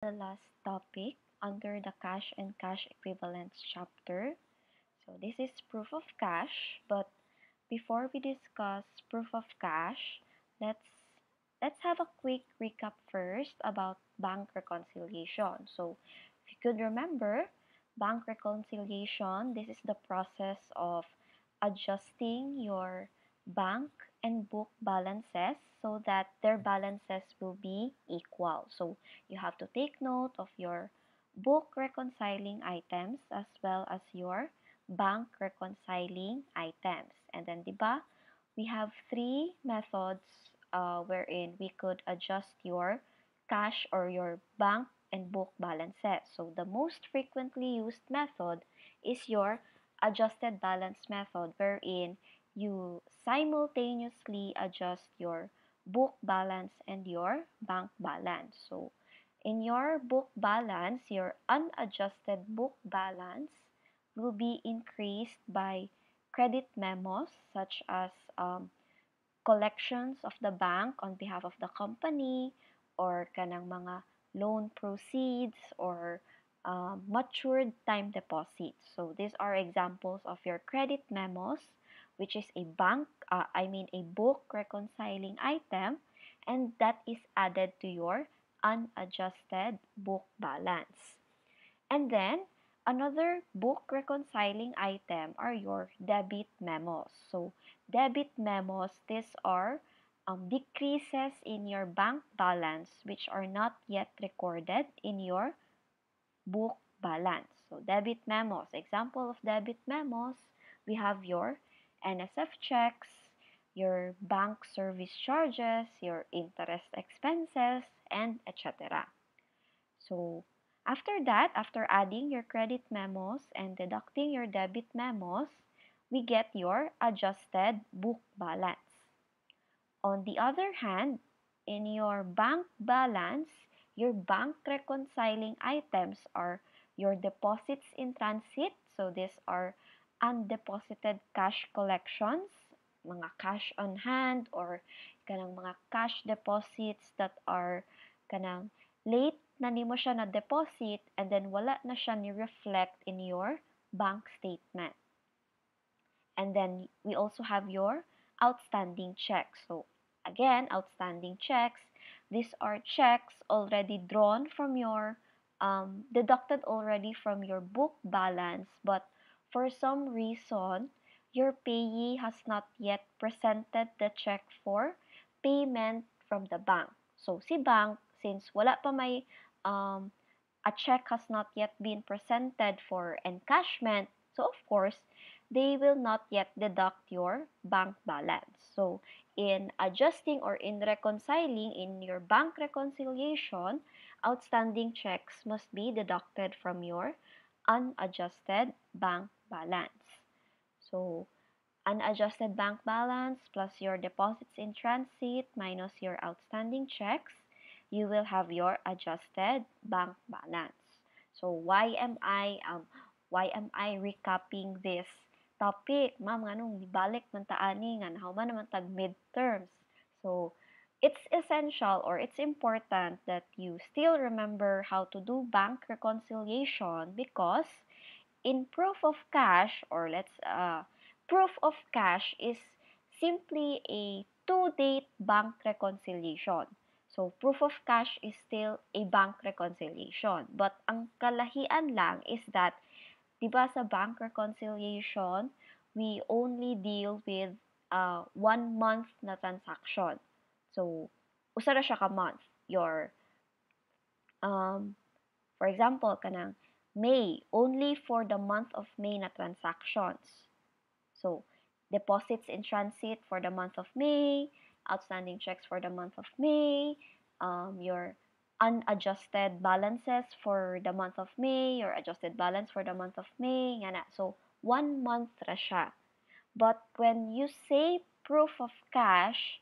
the last topic under the cash and cash equivalents chapter. So this is proof of cash, but before we discuss proof of cash, let's let's have a quick recap first about bank reconciliation. So if you could remember, bank reconciliation, this is the process of adjusting your bank and book balances so that their balances will be equal. So you have to take note of your book reconciling items as well as your bank reconciling items. And then, diba, we have three methods uh, wherein we could adjust your cash or your bank and book balances. So the most frequently used method is your adjusted balance method wherein you simultaneously adjust your book balance and your bank balance. So, in your book balance, your unadjusted book balance will be increased by credit memos such as um, collections of the bank on behalf of the company or kanang mga loan proceeds or uh, matured time deposits. So these are examples of your credit memos which is a bank, uh, I mean a book reconciling item, and that is added to your unadjusted book balance. And then, another book reconciling item are your debit memos. So, debit memos, these are um, decreases in your bank balance which are not yet recorded in your book balance. So, debit memos, example of debit memos, we have your NSF checks, your bank service charges, your interest expenses, and etc. So, after that, after adding your credit memos and deducting your debit memos, we get your adjusted book balance. On the other hand, in your bank balance, your bank reconciling items are your deposits in transit. So, these are undeposited cash collections, mga cash on hand or kanang mga cash deposits that are kanang late na nimo siya na deposit and then wala na siya ni reflect in your bank statement. And then we also have your outstanding checks. So again, outstanding checks, these are checks already drawn from your um, deducted already from your book balance but for some reason, your payee has not yet presented the check for payment from the bank. So, si bank, since wala pa may um, a check has not yet been presented for encashment, so of course, they will not yet deduct your bank balance. So, in adjusting or in reconciling in your bank reconciliation, outstanding checks must be deducted from your unadjusted bank balance. So, unadjusted bank balance plus your deposits in transit minus your outstanding checks, you will have your adjusted bank balance. So, why am I um why am I recapping this topic? Ma'am, nganong gibalik man ta nga how man naman tag midterms. So, it's essential or it's important that you still remember how to do bank reconciliation because in proof of cash or let's uh, proof of cash is simply a two-date bank reconciliation. So, proof of cash is still a bank reconciliation. But ang kalahian lang is that, di ba sa bank reconciliation, we only deal with uh, one month na transaction. So, usa ra siya ka month. Your, um, for example, kanang May, only for the month of May na transactions. So, deposits in transit for the month of May, outstanding checks for the month of May, um, your unadjusted balances for the month of May, your adjusted balance for the month of May, nga na. So, one month ra siya. But when you say proof of cash,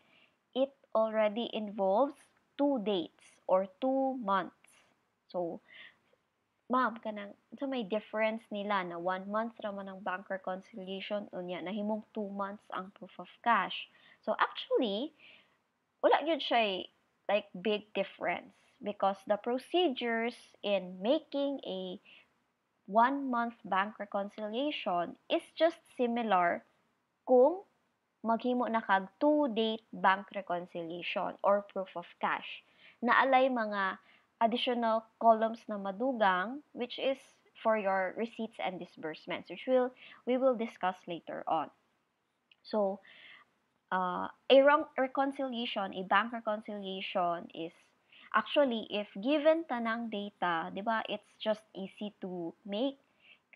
it already involves two dates or two months. So, ma'am, kanang, so may difference nila na one month raman ang bank reconciliation unya nahimong two months ang proof of cash. So actually, wala yun siya like big difference because the procedures in making a one month bank reconciliation is just similar kung maghimo na kag two date bank reconciliation or proof of cash. Naalay mga additional columns na madugang which is for your receipts and disbursements which will we will discuss later on. So, uh, a reconciliation, a bank reconciliation is Actually, if given tanang data, di ba, it's just easy to make.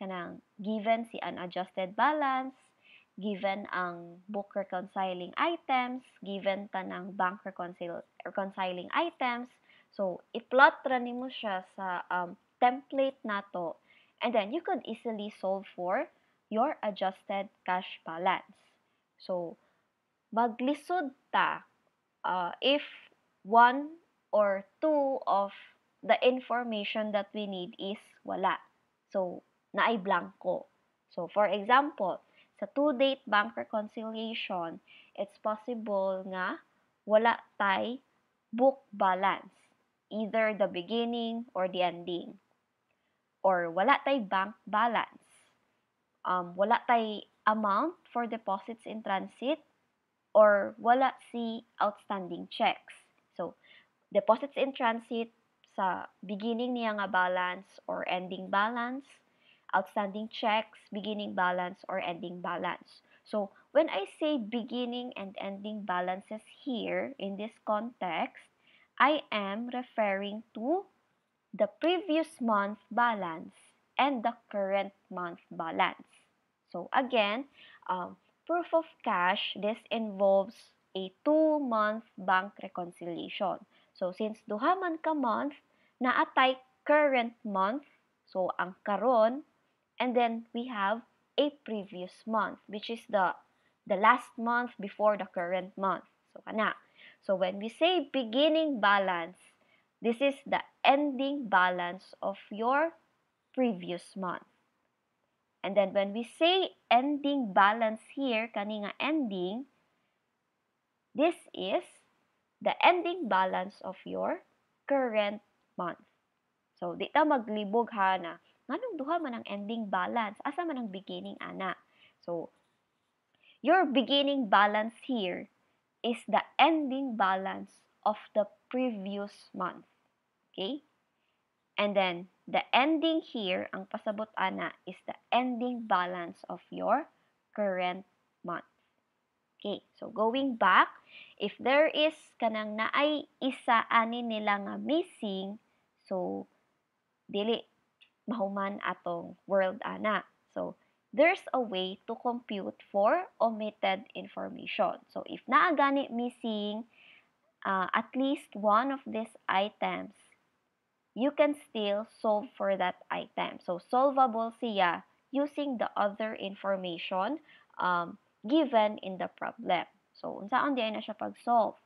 Kanang given si unadjusted balance, given ang book reconciling items, given tanang bank reconcil reconciling items. So, i-plot ra nimo siya sa um, template nato. And then, you could easily solve for your adjusted cash balance. So, maglisod ta uh, if one or two of the information that we need is wala. So, naay blanco. So, for example, sa two-date bank reconciliation, it's possible nga wala tay book balance, either the beginning or the ending. Or wala tay bank balance. Um, wala tay amount for deposits in transit or wala si outstanding checks. So, deposits in transit sa beginning niya nga balance or ending balance, outstanding checks, beginning balance or ending balance. So, when I say beginning and ending balances here in this context, I am referring to the previous month balance and the current month balance. So, again, um, proof of cash, this involves a two-month bank reconciliation. So, since duha man ka month, naatay current month, so ang karon, and then we have a previous month, which is the the last month before the current month. So, kana. So, when we say beginning balance, this is the ending balance of your previous month. And then when we say ending balance here, kani nga ending, this is the ending balance of your current month. So, di ta maglibog ha na, nganong duha man ang ending balance, asa man ang beginning ana. So, your beginning balance here is the ending balance of the previous month. Okay? And then, the ending here, ang pasabot ana, is the ending balance of your current month. Okay, so going back, if there is kanang naay isa ani nila nga missing, so dili mahuman atong world ana. So there's a way to compute for omitted information. So if naa gani missing uh, at least one of these items, you can still solve for that item. So solvable siya using the other information um, given in the problem. So, unsaon di na siya pag-solve?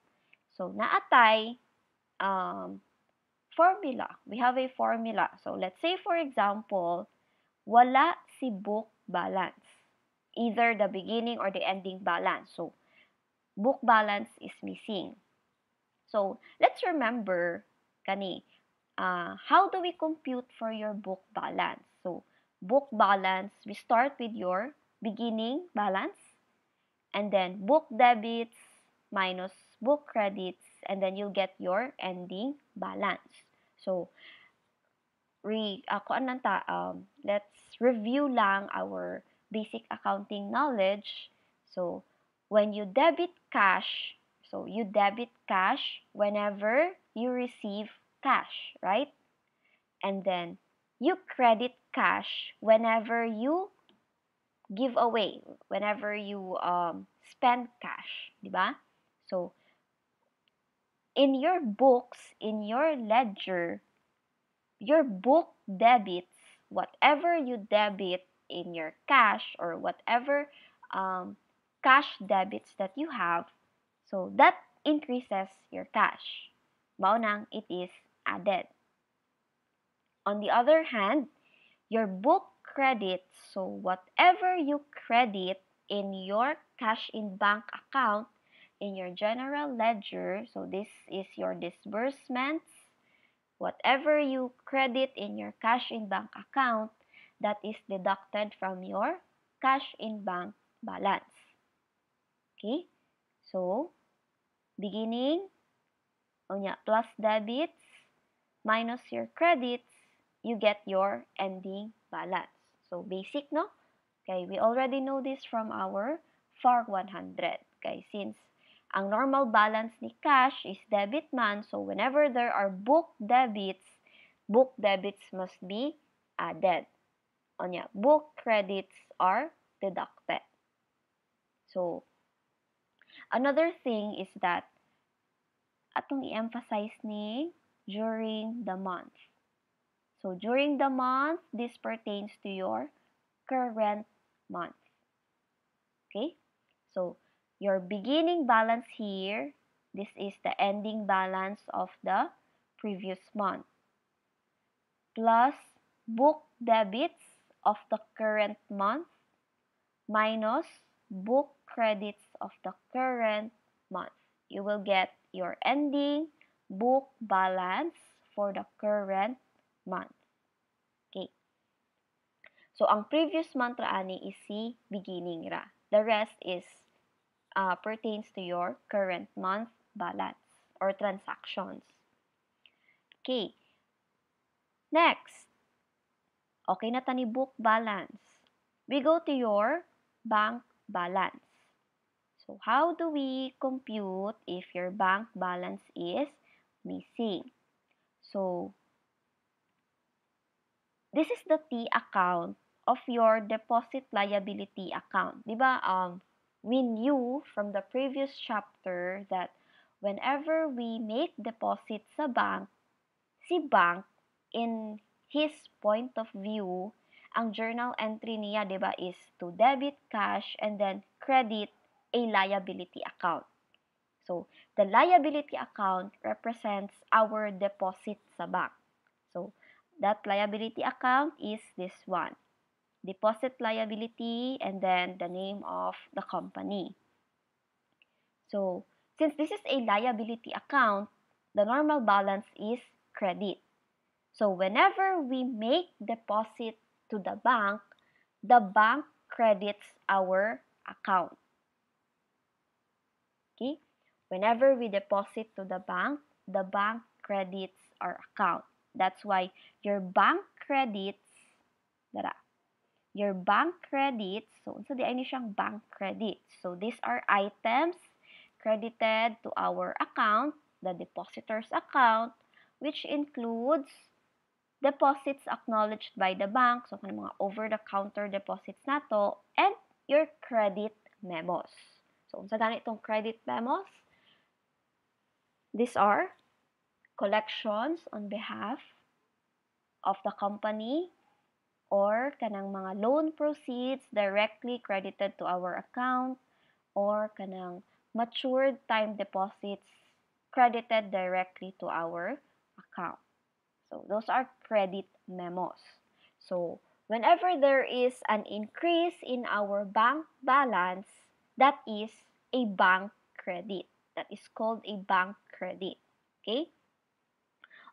So, naatay um, formula. We have a formula. So, let's say for example, wala si book balance. Either the beginning or the ending balance. So, book balance is missing. So, let's remember kani uh, how do we compute for your book balance? So, book balance, we start with your beginning balance and then book debits minus book credits and then you'll get your ending balance. So, re, uh, ta, um, let's review lang our basic accounting knowledge. So, when you debit cash, so you debit cash whenever you receive cash, right? And then you credit cash whenever you give away whenever you um, spend cash, di ba? So, in your books, in your ledger, your book debits whatever you debit in your cash or whatever um, cash debits that you have. So, that increases your cash. Maunang it is added. On the other hand, your book credit. So whatever you credit in your cash in bank account, in your general ledger, so this is your disbursements, whatever you credit in your cash in bank account, that is deducted from your cash in bank balance. Okay? So, beginning, onya, plus debits minus your credits, you get your ending balance. So, basic, no? Okay, we already know this from our FAR 100. Okay, since ang normal balance ni cash is debit man, so whenever there are book debits, book debits must be added. Onya, book credits are deducted. So, another thing is that atong i-emphasize ni during the month. So, during the month, this pertains to your current month. Okay? So, your beginning balance here, this is the ending balance of the previous month. Plus book debits of the current month minus book credits of the current month. You will get your ending book balance for the current month. Okay. So, ang previous month ra ani is si beginning ra. The rest is uh, pertains to your current month balance or transactions. Okay. Next. Okay na tani book balance. We go to your bank balance. So, how do we compute if your bank balance is missing? So, this is the T account of your deposit liability account. Di ba, um, we knew from the previous chapter that whenever we make deposit sa bank, si bank, in his point of view, ang journal entry niya, di ba, is to debit cash and then credit a liability account. So, the liability account represents our deposit sa bank. So, that liability account is this one deposit liability, and then the name of the company. So, since this is a liability account, the normal balance is credit. So, whenever we make deposit to the bank, the bank credits our account. Okay? Whenever we deposit to the bank, the bank credits our account. That's why your bank credits, dara, your bank credits, so unsa di ay siyang bank credits. So these are items credited to our account, the depositor's account, which includes deposits acknowledged by the bank, so kanang mga over-the-counter deposits nato, and your credit memos. So unsa gani itong credit memos? These are collections on behalf of the company or kanang mga loan proceeds directly credited to our account or kanang matured time deposits credited directly to our account. So those are credit memos. So whenever there is an increase in our bank balance, that is a bank credit. That is called a bank credit. Okay?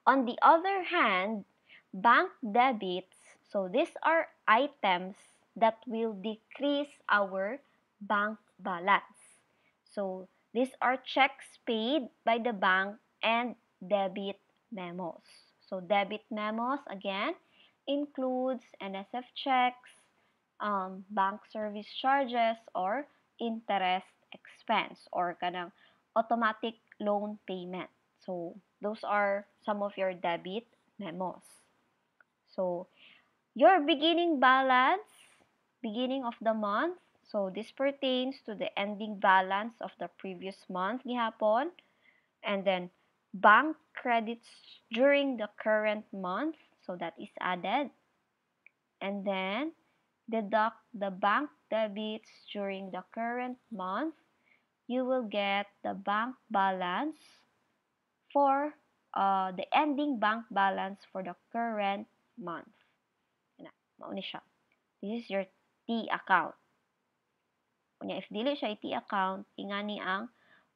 On the other hand, bank debits so these are items that will decrease our bank balance. So these are checks paid by the bank and debit memos. So debit memos again includes NSF checks, um, bank service charges, or interest expense or kanang automatic loan payment. So those are some of your debit memos. So your beginning balance, beginning of the month. So this pertains to the ending balance of the previous month gihapon. And then bank credits during the current month. So that is added. And then deduct the bank debits during the current month. You will get the bank balance for uh, the ending bank balance for the current month. Mao ni siya. This is your T account. Kunya if dili siya T account, ingani ang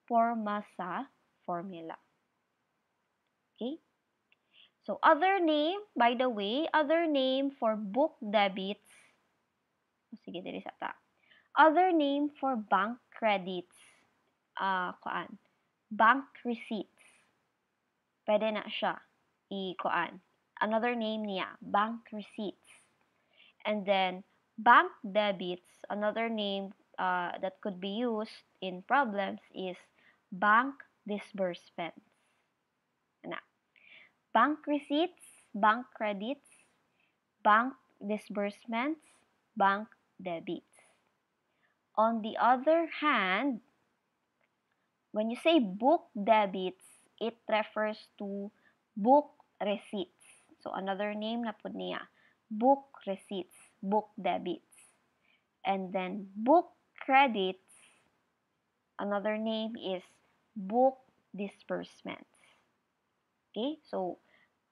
forma sa formula. Okay? So, other name, by the way, other name for book debits, sige, diri sa ta. Other name for bank credits, uh, kuan, bank receipts. Pwede na siya i-kuan. Another name niya, bank receipts. And then, bank debits, another name uh, that could be used in problems is bank disbursements. Na. Bank receipts, bank credits, bank disbursements, bank debits. On the other hand, when you say book debits, it refers to book receipts. So, another name na po niya, book receipts, book debits. And then, book credits, another name is book disbursements. Okay? So,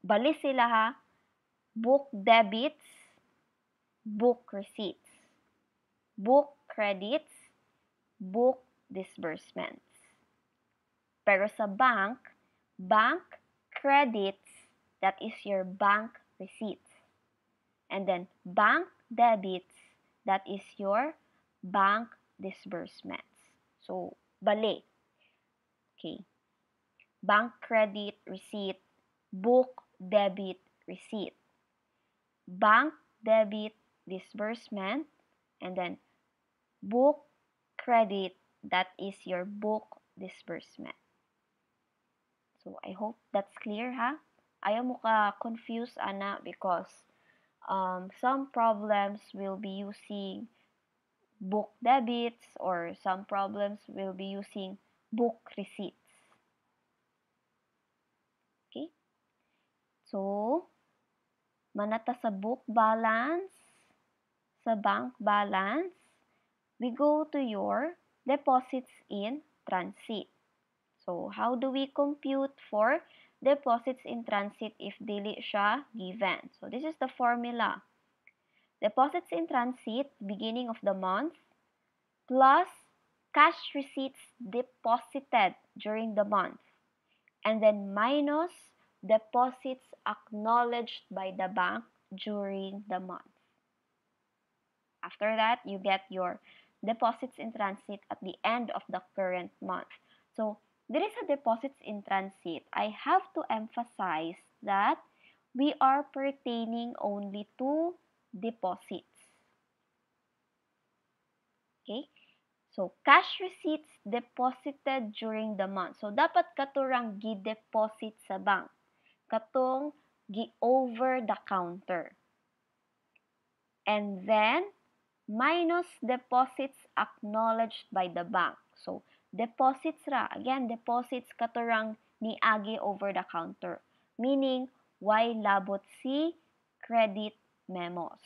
bali sila ha. Book debits, book receipts. Book credits, book disbursements. Pero sa bank, bank credits, that is your bank receipts. And then bank debits, that is your bank disbursements. So, bali. Okay. Bank credit receipt, book debit receipt. Bank debit disbursement, and then book credit, that is your book disbursement. So, I hope that's clear, ha? Ayaw mo ka confuse, ana, because um, some problems will be using book debits or some problems will be using book receipts. Okay? So, manata sa book balance, sa bank balance, we go to your deposits in transit. So, how do we compute for deposits in transit if dili siya given? So, this is the formula. Deposits in transit, beginning of the month, plus cash receipts deposited during the month, and then minus deposits acknowledged by the bank during the month. After that, you get your deposits in transit at the end of the current month. So, there is a deposits in transit. I have to emphasize that we are pertaining only to deposits. Okay? So, cash receipts deposited during the month. So, dapat katurang gi-deposit sa bank. Katong gi-over the counter. And then, minus deposits acknowledged by the bank. So, deposits ra. Again, deposits katurang ni agi over the counter. Meaning, why labot si credit memos.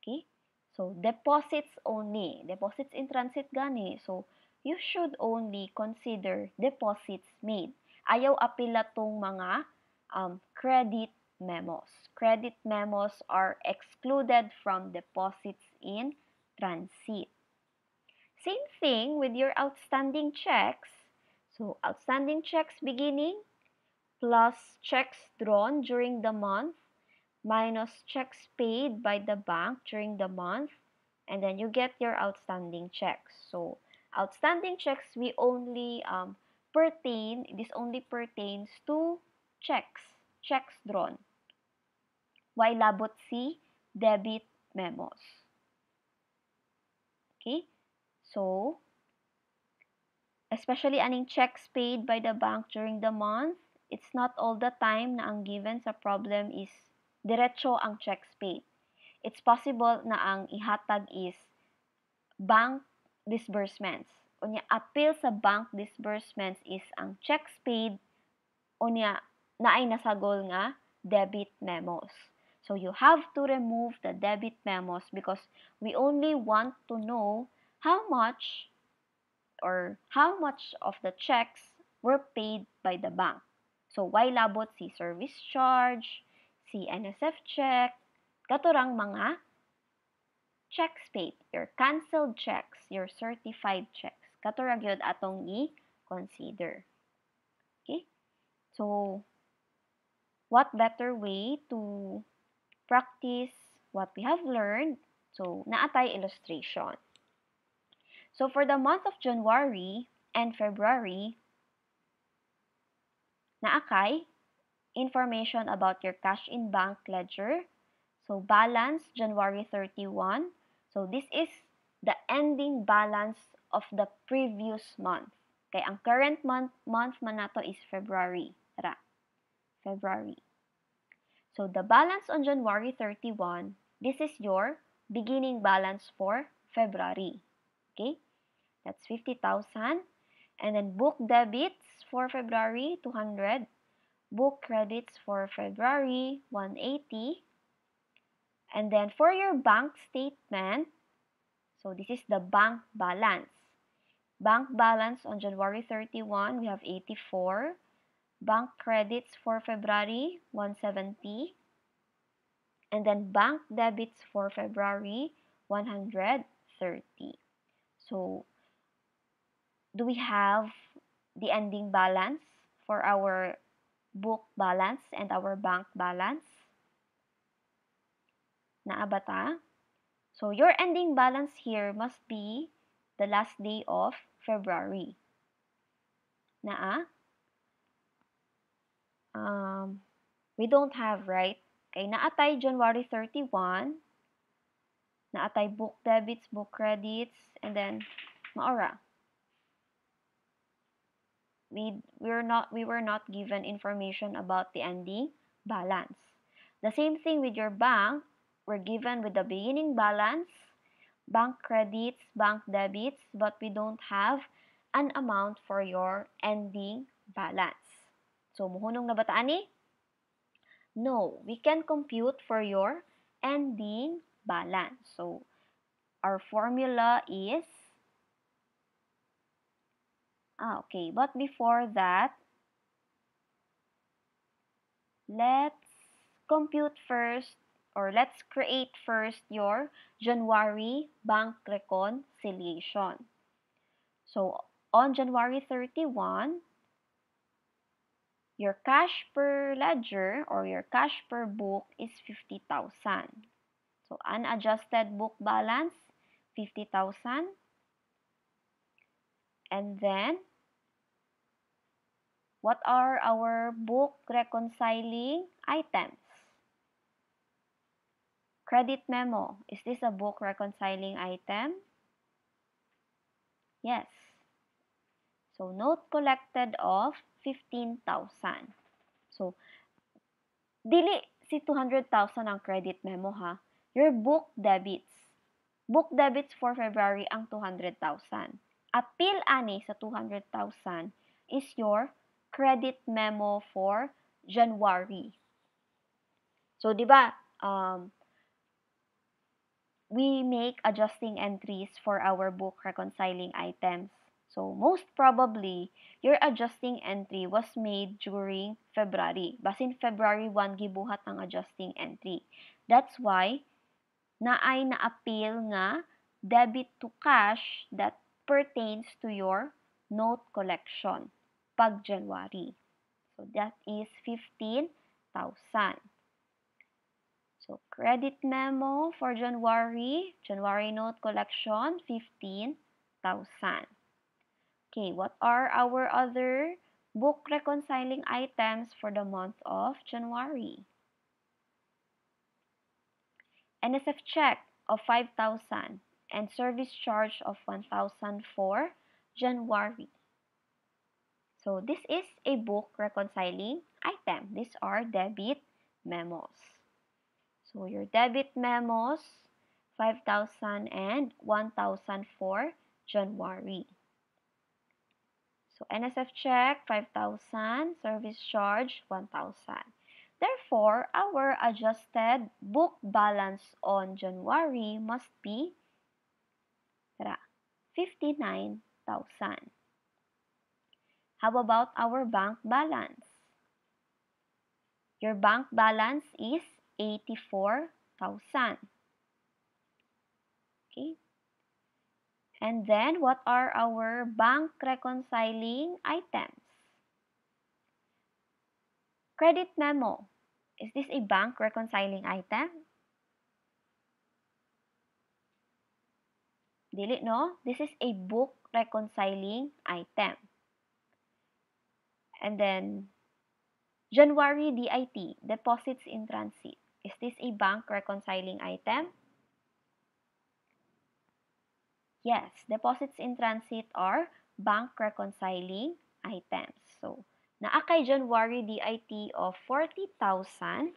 Okay? So, deposits only. Deposits in transit gani. So, you should only consider deposits made. Ayaw apila tong mga um, credit memos. Credit memos are excluded from deposits in transit. Same thing with your outstanding checks. So, outstanding checks beginning plus checks drawn during the month minus checks paid by the bank during the month and then you get your outstanding checks. So, outstanding checks we only um, pertain, this only pertains to checks, checks drawn. Why labot si debit memos. Okay? So, especially aning checks paid by the bank during the month, it's not all the time na ang given sa problem is diretso ang checks paid. It's possible na ang ihatag is bank disbursements. Unya, appeal sa bank disbursements is ang checks paid unya na ay nasagol nga debit memos. So you have to remove the debit memos because we only want to know how much or how much of the checks were paid by the bank. So, why labot si service charge, si NSF check, katurang mga checks paid, your canceled checks, your certified checks. Katurag yun atong i-consider. Okay? So, what better way to practice what we have learned? So, naatay illustration. So, for the month of January and February, naakay information about your cash in bank ledger. So, balance January 31. So, this is the ending balance of the previous month. Okay, ang current month, month man nato is February. Tara, February. So, the balance on January 31, this is your beginning balance for February. Okay, that's 50,000. And then book debits for February, 200. Book credits for February, 180. And then for your bank statement, so this is the bank balance. Bank balance on January 31, we have 84. Bank credits for February, 170. And then bank debits for February, 130. So, do we have the ending balance for our book balance and our bank balance? Naabata? So, your ending balance here must be the last day of February. Naa? Um, we don't have, right? Okay, naatay January 31. Naatay book debits, book credits, and then maora. We we're not we were not given information about the ending balance. The same thing with your bank, we're given with the beginning balance, bank credits, bank debits, but we don't have an amount for your ending balance. So, muhunong na ba ta ani? No, we can compute for your ending balance. So, our formula is Ah, okay. But before that, let's compute first or let's create first your January bank reconciliation. So, on January 31, your cash per ledger or your cash per book is 50,000. So, unadjusted book balance, 50,000. And then, what are our book reconciling items? Credit memo. Is this a book reconciling item? Yes. So, note collected of 15,000. So, dili si 200,000 ang credit memo ha. Your book debits. Book debits for February ang 200,000. Appeal ani sa 200,000 is your credit memo for January. So, di ba, um, we make adjusting entries for our book reconciling items. So, most probably, your adjusting entry was made during February. Basin February 1, gibuhat ang adjusting entry. That's why, naay na-appeal nga debit to cash that pertains to your note collection pag January. So, that is 15,000. So, credit memo for January, January note collection, 15,000. Okay, what are our other book reconciling items for the month of January? NSF check of 5,000 and service charge of 1,000 for January. So this is a book reconciling item. These are debit memos. So your debit memos, 5,000 and 1,000 for January. So NSF check, 5,000. Service charge, 1,000. Therefore, our adjusted book balance on January must be 59,000. How about our bank balance? Your bank balance is 84,000. Okay. And then, what are our bank reconciling items? Credit memo. Is this a bank reconciling item? Dili, no? This is a book reconciling item. And then, January DIT, deposits in transit. Is this a bank reconciling item? Yes, deposits in transit are bank reconciling items. So, naakay January DIT of 40,000.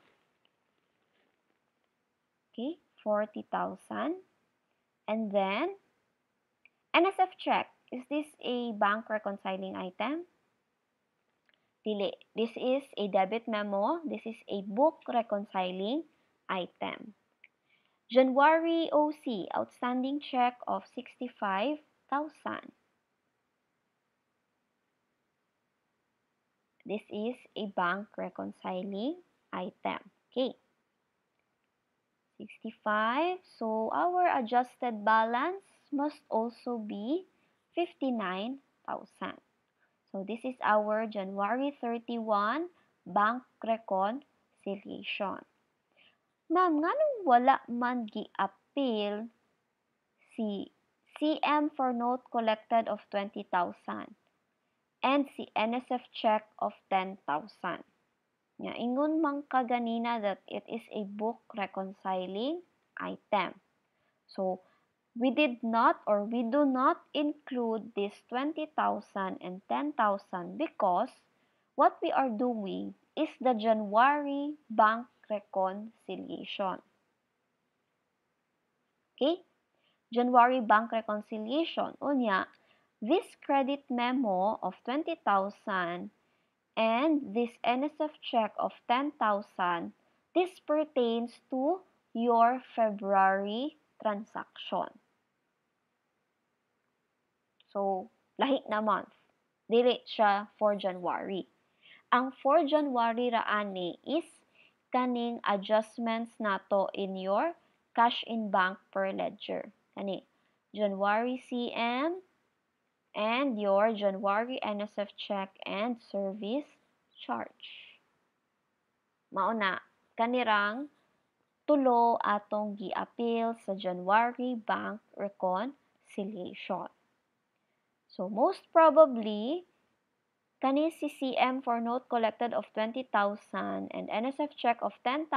Okay, 40,000. And then, NSF check. Is this a bank reconciling item? Dili. This is a debit memo. This is a book reconciling item. January OC, outstanding check of 65,000. This is a bank reconciling item. Okay. 65. So, our adjusted balance must also be 59,000. So, this is our January 31 bank reconciliation. Ma'am, nga nung wala man gi-appeal si CM for note collected of 20,000 and si NSF check of 10,000. Nga, ingon man kaganina that it is a book reconciling item. So, we did not or we do not include this 20,000 and 10,000 because what we are doing is the January bank reconciliation. Okay? January bank reconciliation. Unya, this credit memo of 20,000 and this NSF check of 10,000, this pertains to your February transaction. So, lahi na month. Dili siya for January. Ang for January raani is kaning adjustments nato in your cash in bank per ledger. Kani, January CM and your January NSF check and service charge. Mauna, kanirang tulo atong gi-appeal sa January bank reconciliation. So, most probably, kani si CM for note collected of 20,000 and NSF check of 10,000,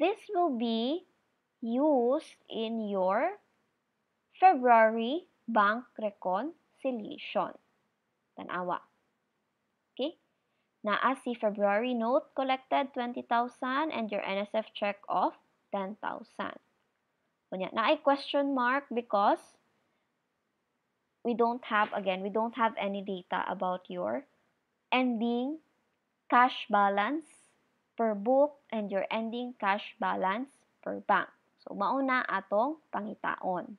this will be used in your February bank reconciliation. Tanawa. Okay? Naa si February note collected 20,000 and your NSF check of 10,000. Kunya, na ay question mark because we don't have, again, we don't have any data about your ending cash balance per book and your ending cash balance per bank. So, mauna atong pangitaon.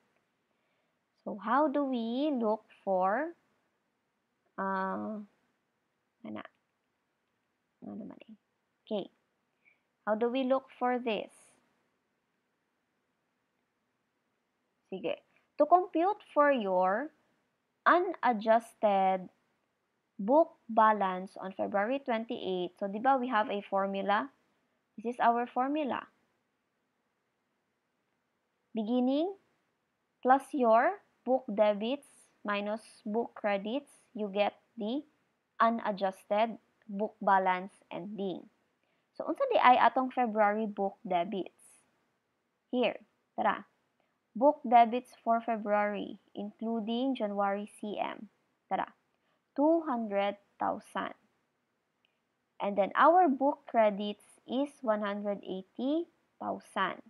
So, how do we look for uh, ano, ano eh. Okay. How do we look for this? Sige. To compute for your unadjusted book balance on February 28. So, di ba we have a formula? This is our formula. Beginning plus your book debits minus book credits, you get the unadjusted book balance ending. So, unsa di ay atong February book debits? Here, tara. Book debits for February, including January CM. Tara, 200,000. And then our book credits is 180,000.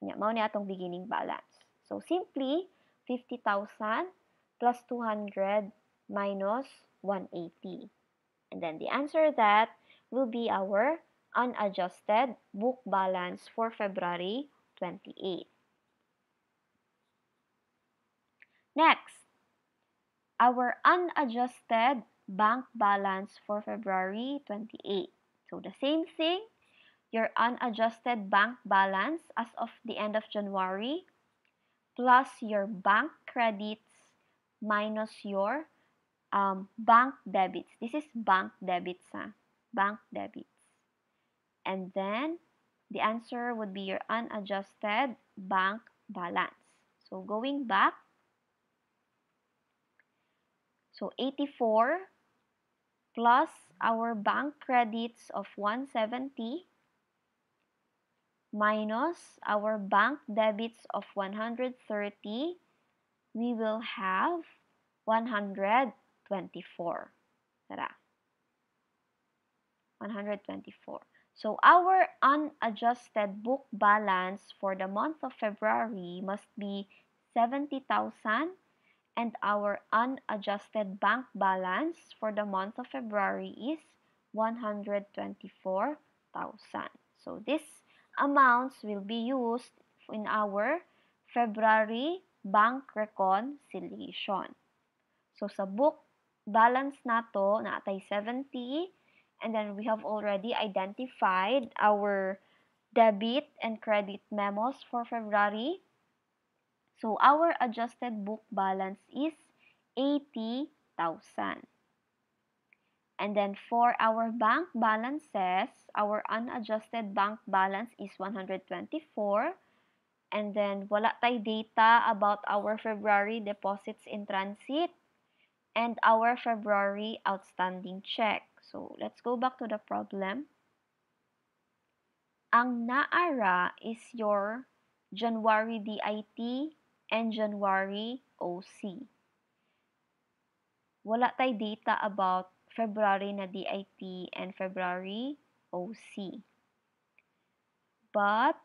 Nya, atong beginning balance. So simply 50,000 plus 200 minus 180. And then the answer that will be our unadjusted book balance for February 28. Next, our unadjusted bank balance for February 28. So the same thing, your unadjusted bank balance as of the end of January plus your bank credits minus your um, bank debits. This is bank debits. Ha? bank debits. And then the answer would be your unadjusted bank balance. So going back, so 84 plus our bank credits of 170 minus our bank debits of 130, we will have 124. Tara. 124. So our unadjusted book balance for the month of February must be 70,000 and our unadjusted bank balance for the month of February is 124,000. So these amounts will be used in our February bank reconciliation. So sa book balance nato naatay 70 and then we have already identified our debit and credit memos for February. So our adjusted book balance is 80,000. And then for our bank balances, our unadjusted bank balance is 124. And then wala tay data about our February deposits in transit and our February outstanding check. So, let's go back to the problem. Ang naara is your January DIT and January OC. Wala data about February na DIT and February OC. But,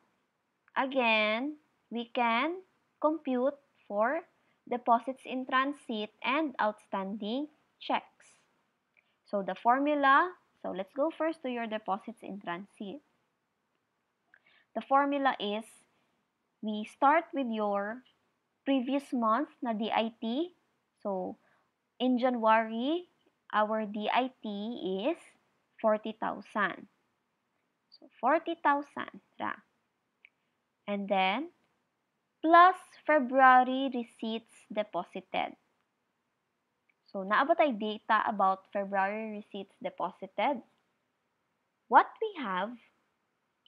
again, we can compute for deposits in transit and outstanding checks. So the formula, so let's go first to your deposits in transit. The formula is, we start with your previous month na DIT. So, in January, our DIT is 40,000. So, 40,000 ra. And then, plus February receipts deposited. So, naabot ay data about February receipts deposited. What we have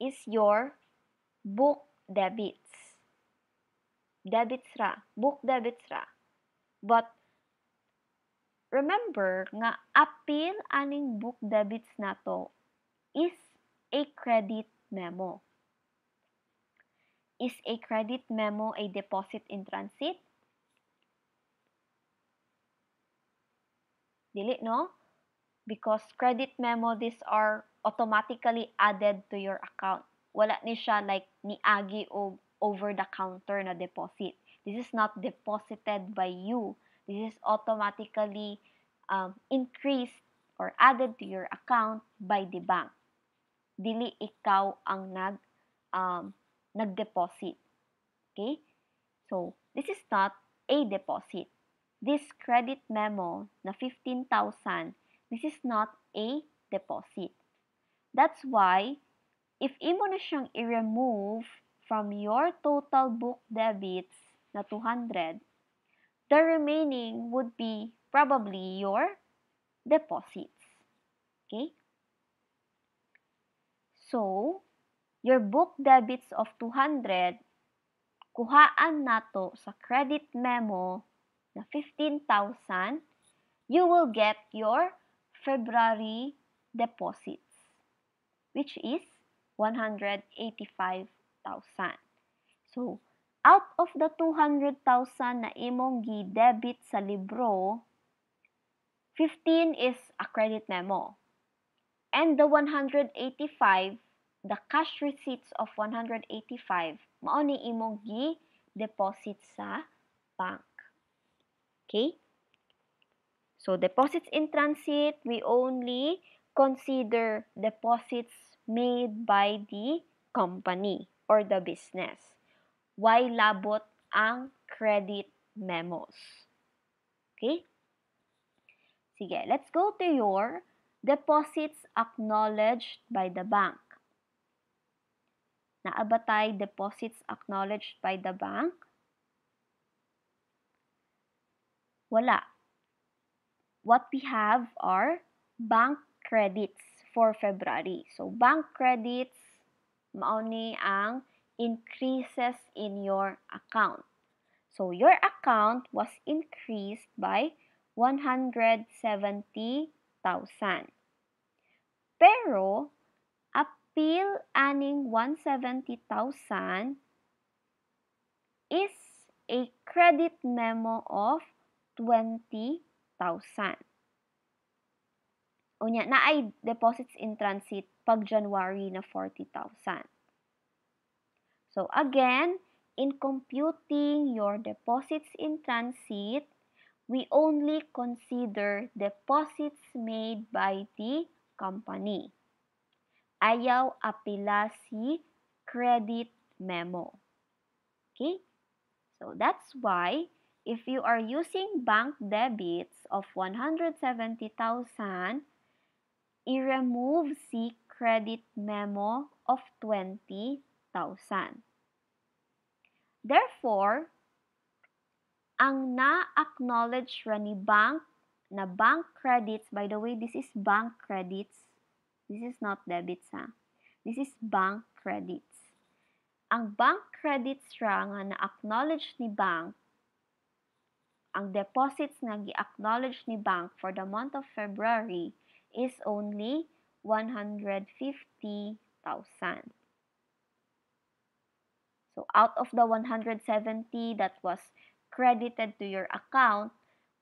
is your book debits. Debits ra. Book debits ra. But, remember nga appeal aning book debits nato is a credit memo. Is a credit memo a deposit in transit? Dili, no? Because credit memo, these are automatically added to your account. Wala ni siya like niagi o over-the-counter na deposit. This is not deposited by you. This is automatically um, increased or added to your account by the bank. Dili ikaw ang nag um, nag-deposit. Okay? So, this is not a deposit this credit memo na 15,000, this is not a deposit. That's why, if imo na siyang i-remove from your total book debits na 200, the remaining would be probably your deposits. Okay? So, your book debits of 200, kuhaan nato sa credit memo na 15,000, you will get your February deposits, which is 185,000. So, out of the 200,000 na imong gi-debit sa libro, 15 is a credit memo. And the 185, the cash receipts of 185, mao ni imong gi-deposit sa bank. Okay? So, deposits in transit, we only consider deposits made by the company or the business. Why labot ang credit memos? Okay? Sige, let's go to your deposits acknowledged by the bank. Naabatay deposits acknowledged by the bank? Wala. What we have are bank credits for February. So, bank credits, mao ni ang increases in your account. So, your account was increased by 170,000. Pero, appeal aning 170,000 is a credit memo of 20,000. Unya, na ay deposits in transit pag January na 40,000. So again, in computing your deposits in transit, we only consider deposits made by the company. Ayaw apila si credit memo. Okay? So that's why if you are using bank debits of 170,000, i-remove si credit memo of 20,000. Therefore, ang na-acknowledge ra ni bank na bank credits, by the way, this is bank credits. This is not debits ha. This is bank credits. Ang bank credits ra nga na-acknowledge ni bank ang deposits na gi-acknowledge ni bank for the month of February is only 150,000. So out of the 170 that was credited to your account,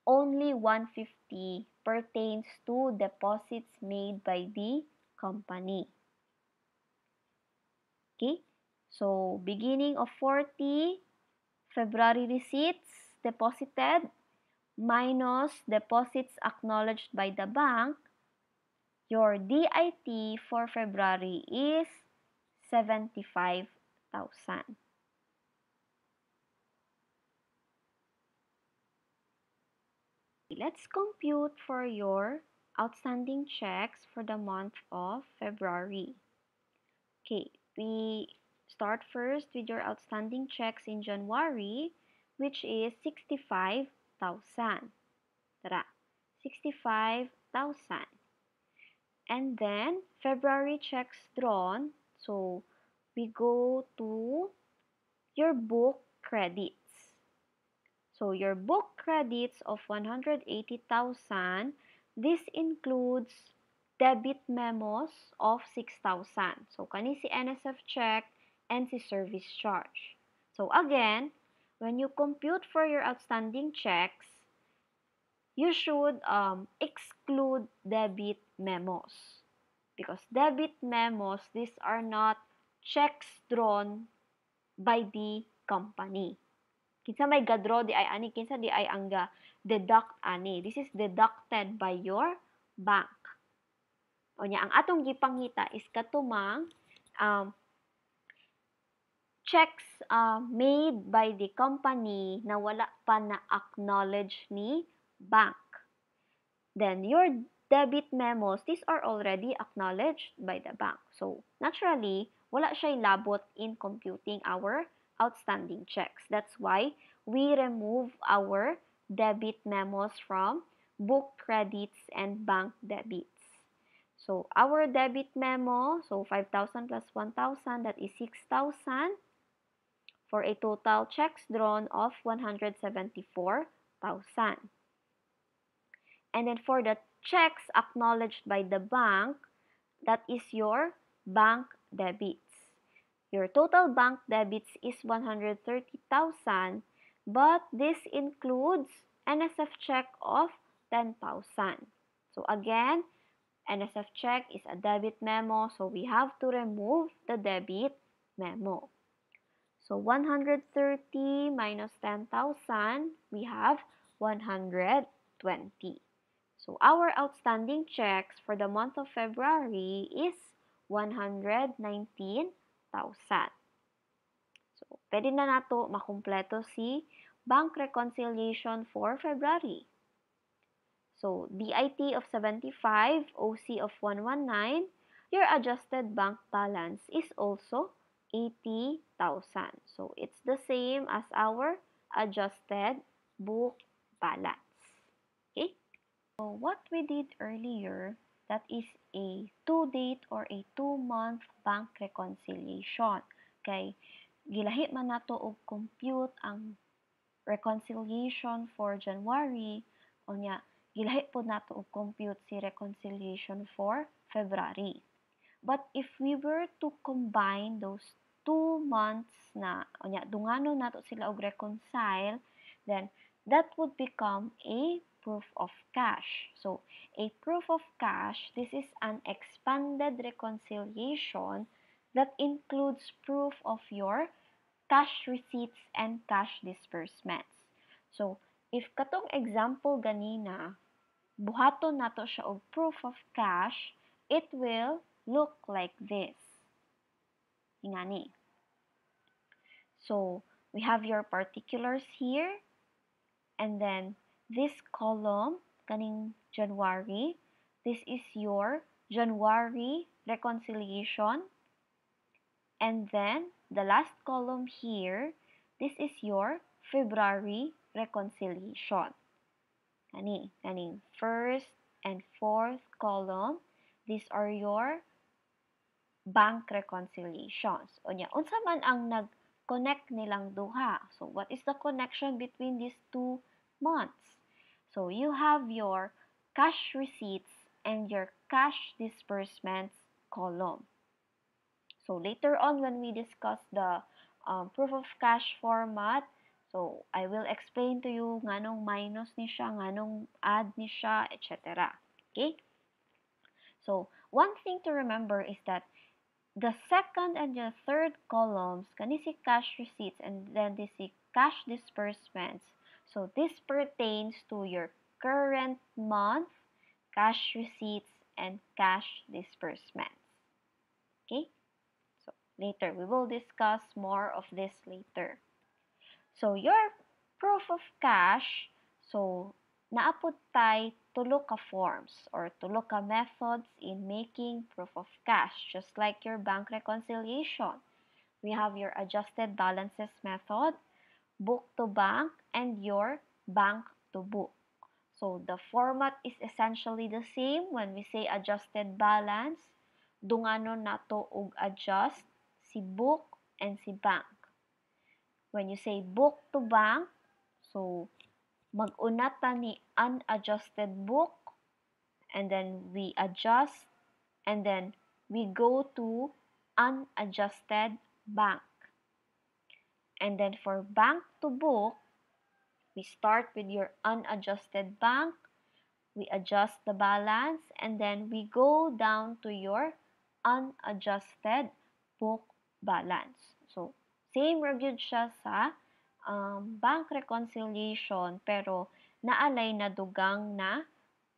only 150 pertains to deposits made by the company. Okay? So, beginning of 40, February receipts deposited minus deposits acknowledged by the bank, your DIT for February is 75,000. Let's compute for your outstanding checks for the month of February. Okay, we start first with your outstanding checks in January, which is 65,000. Tara, 65,000. And then, February checks drawn. So, we go to your book credits. So, your book credits of 180,000, this includes debit memos of 6,000. So, kani si NSF check and si service charge. So, again, when you compute for your outstanding checks, you should um, exclude debit memos. Because debit memos, these are not checks drawn by the company. Kinsa may gadraw di ay ani, kinsa di ay ang ga deduct ani. This is deducted by your bank. O niya, ang atong gipangita is katumang um, checks uh, made by the company na wala pa na-acknowledge ni bank. Then, your debit memos, these are already acknowledged by the bank. So, naturally, wala siya labot in computing our outstanding checks. That's why we remove our debit memos from book credits and bank debits. So, our debit memo, so 5,000 plus 1,000, that is 6,000 for a total checks drawn of 174,000. And then for the checks acknowledged by the bank, that is your bank debits. Your total bank debits is 130,000, but this includes NSF check of 10,000. So again, NSF check is a debit memo, so we have to remove the debit memo. So 130 minus 10,000, we have 120. So our outstanding checks for the month of February is 119,000. So, pwede na nato makumpleto si bank reconciliation for February. So, DIT of 75, OC of 119, your adjusted bank balance is also 80,000. So, it's the same as our adjusted book balance. Okay? So, what we did earlier that is a two date or a two month bank reconciliation. Kay gilahi man nato og compute ang reconciliation for January unya gilahi po nato og compute si reconciliation for February. But if we were to combine those two months na unya dungano nato sila og reconcile then that would become a proof of cash. So, a proof of cash, this is an expanded reconciliation that includes proof of your cash receipts and cash disbursements. So, if katong example ganina, buhaton nato siya og proof of cash, it will look like this. Ingani. So, we have your particulars here, and then this column, kaning January, this is your January reconciliation. And then the last column here, this is your February reconciliation. Kani, kaning first and fourth column, these are your bank reconciliations. Unya, unsa man ang nag-connect nilang duha? So, what is the connection between these two months? So, you have your cash receipts and your cash disbursements column. So, later on when we discuss the um, proof of cash format, so I will explain to you nganong minus ni siya, nganong add ni siya, etc. Okay? So, one thing to remember is that the second and the third columns, kani si cash receipts and then this cash disbursements. So, this pertains to your current month, cash receipts, and cash disbursements. Okay? So, later, we will discuss more of this later. So, your proof of cash, so, naapod tay tulo ka forms or tulo ka methods in making proof of cash, just like your bank reconciliation. We have your adjusted balances method, book to bank, and your bank to book. So the format is essentially the same when we say adjusted balance. Dungano nato og adjust si book and si bank. When you say book to bank, so mag-una ni unadjusted book and then we adjust and then we go to unadjusted bank. And then for bank to book, we start with your unadjusted bank, we adjust the balance, and then we go down to your unadjusted book balance. So, same regular siya sa um, bank reconciliation pero naalay na dugang na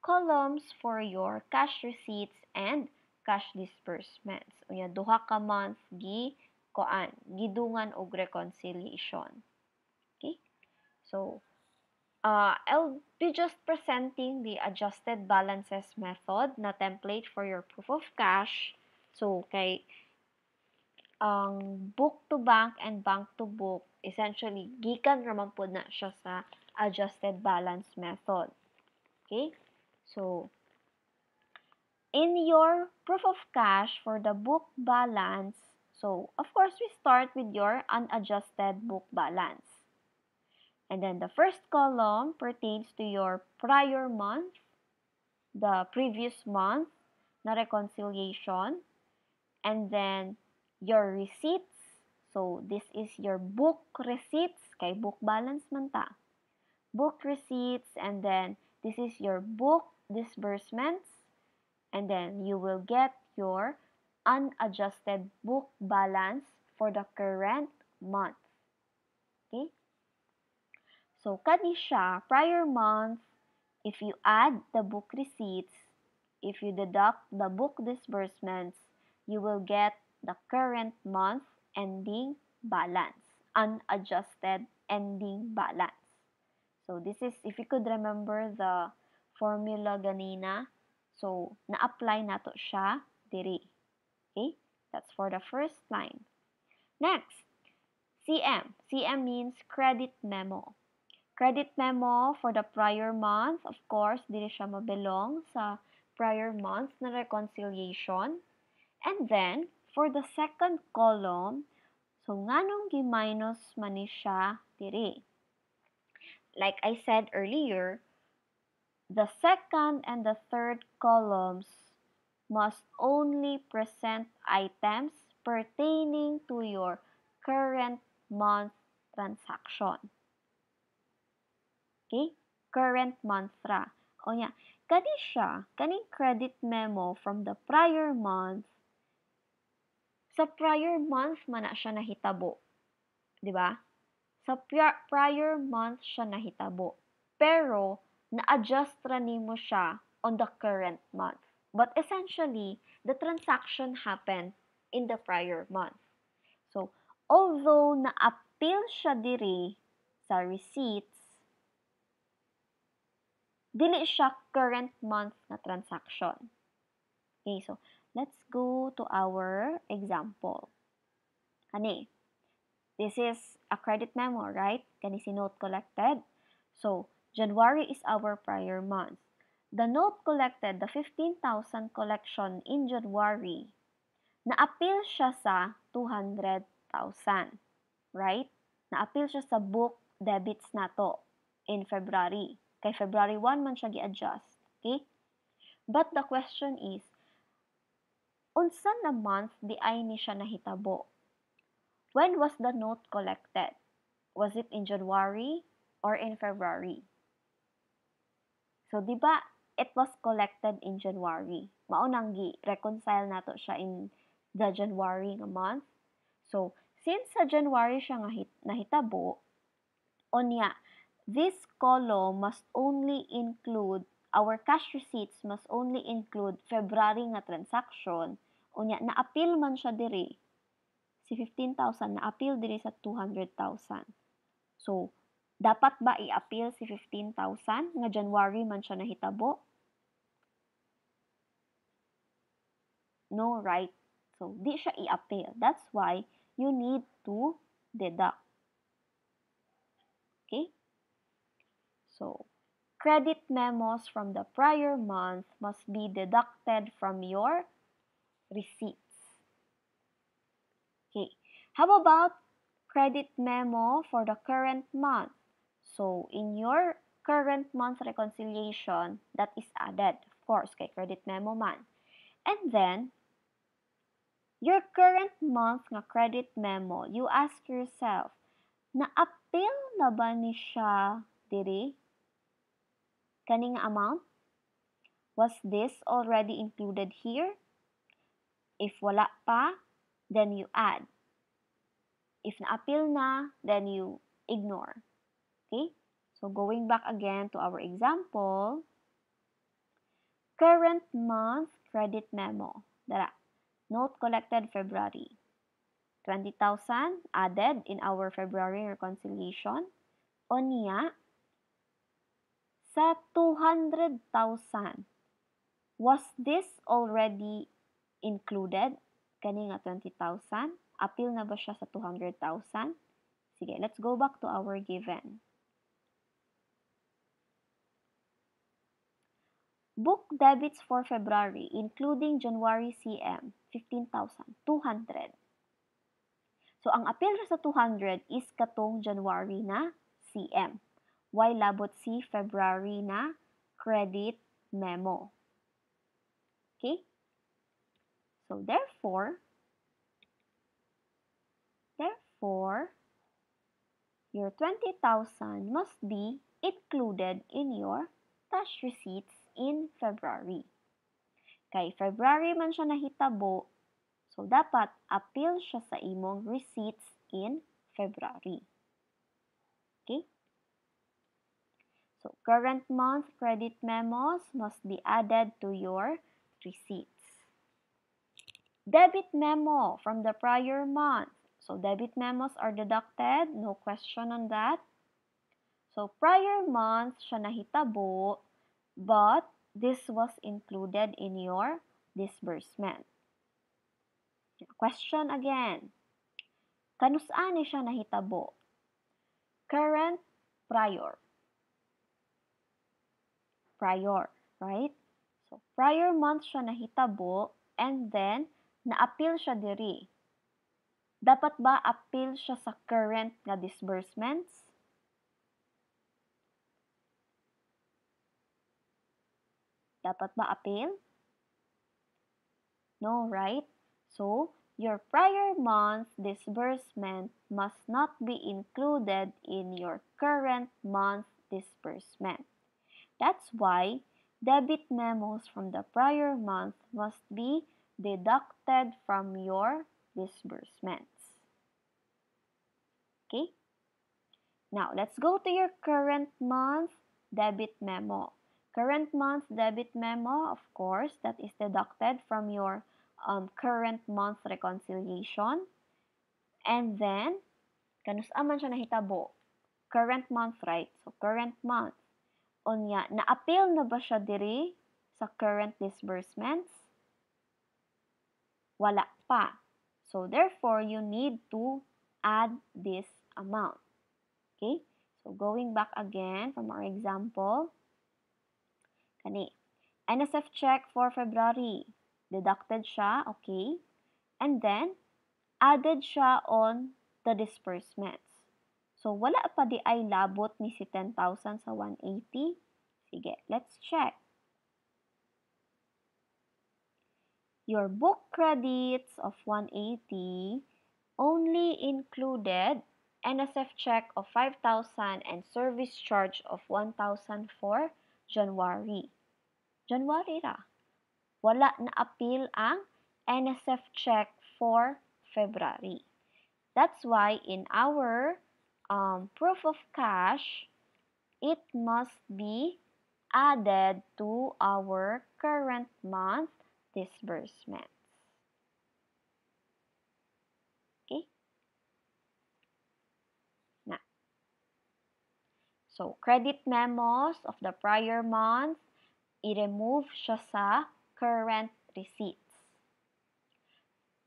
columns for your cash receipts and cash disbursements. Unya duha ka month gi koan gidungan og reconciliation. Okay? So uh, I'll be just presenting the adjusted balances method na template for your proof of cash. So kay ang book to bank and bank to book essentially gikan raman po na siya sa adjusted balance method. Okay? So, in your proof of cash for the book balance, so of course we start with your unadjusted book balance. And then the first column pertains to your prior month, the previous month na reconciliation, and then your receipts. So, this is your book receipts, kay book balance man ta. Book receipts, and then this is your book disbursements, and then you will get your unadjusted book balance for the current month. Okay? So, kani siya, prior month, if you add the book receipts, if you deduct the book disbursements, you will get the current month ending balance, unadjusted ending balance. So, this is, if you could remember the formula ganina, so, na-apply nato siya diri. That's for the first line. Next, CM. CM means credit memo. Credit memo for the prior month, of course, dili siya mabelong sa prior month na reconciliation. And then, for the second column, so nganong gi-minus man ni siya diri. Like I said earlier, the second and the third columns must only present items pertaining to your current month transaction. Okay? Current month ra. O nya, kani siya, kaning credit memo from the prior month, sa prior month man na siya nahitabo. Di ba? Sa prior month siya nahitabo. Pero, na-adjust ra nimo siya on the current month. But essentially, the transaction happened in the prior month. So, although na-appeal siya diri sa receipts, dili siya current month na transaction. Okay, so let's go to our example. Ani, this is a credit memo, right? Kani si note collected. So, January is our prior month. The note collected, the 15,000 collection in January, na-appeal siya sa 200,000. Right? Na-appeal siya sa book debits nato in February. Kay February 1 man siya gi-adjust. Okay? But the question is, unsa na month di ay ni siya nahitabo? When was the note collected? Was it in January or in February? So, di ba, it was collected in January. Maunang gi-reconcile nato siya in the January nga month. So, since sa January siya nga hit, nahitabo, onya, this column must only include, our cash receipts must only include February nga transaction, unya, na-appeal man siya diri, si 15,000, na-appeal diri sa 200,000. So, dapat ba i-appeal si 15,000 nga January man siya nahitabo? No, right? So, di siya i-appeal. That's why you need to deduct. Okay? So, credit memos from the prior month must be deducted from your receipts. Okay. How about credit memo for the current month? So, in your current month reconciliation, that is added, of course, kay credit memo man. And then, your current month nga credit memo, you ask yourself, na-appeal na ba ni siya diri? Kaning amount? Was this already included here? If wala pa, then you add. If na-appeal na, then you ignore. Okay? So going back again to our example, current month credit memo. Dara. Note collected February. 20,000 added in our February reconciliation. O sa 200,000, was this already included? Kani nga 20,000. Appeal na ba siya sa 200,000? Sige, let's go back to our given. Book debits for February, including January CM, 15,200. So, ang appeal sa 200 is katong January na CM. Why labot si February na credit memo. Okay? So, therefore, therefore, your 20,000 must be included in your cash receipts in February. Kay February man siya nahitabo, so dapat appeal siya sa imong receipts in February. Okay? So, current month credit memos must be added to your receipts. Debit memo from the prior month. So, debit memos are deducted. No question on that. So, prior month siya nahitabo, but this was included in your disbursement. Question again. Kanusaan ni siya nahitabo? Current, prior. Prior, right? So, prior month siya nahitabo and then na-appeal siya diri. Dapat ba appeal siya sa current nga disbursements? Dapat ba appeal? No, right? So, your prior month disbursement must not be included in your current month disbursement. That's why debit memos from the prior month must be deducted from your disbursements. Okay? Now, let's go to your current month debit memo. Current month debit memo, of course, that is deducted from your um, current month reconciliation. And then, kanus aman siya nahitabo. Current month, right? So, current month. Unya, na-appeal na ba siya diri sa current disbursements? Wala pa. So, therefore, you need to add this amount. Okay? So, going back again from our example, kani, NSF check for February. Deducted siya, okay? And then, added siya on the disbursements. So, wala pa di ay labot ni si 10,000 sa 180. Sige, let's check. Your book credits of 180 only included NSF check of 5,000 and service charge of 1,000 for January. January ra. Wala na appeal ang NSF check for February. That's why in our um, proof of cash, it must be added to our current month disbursements. Okay? Now, so credit memos of the prior month, i-remove siya sa current receipts.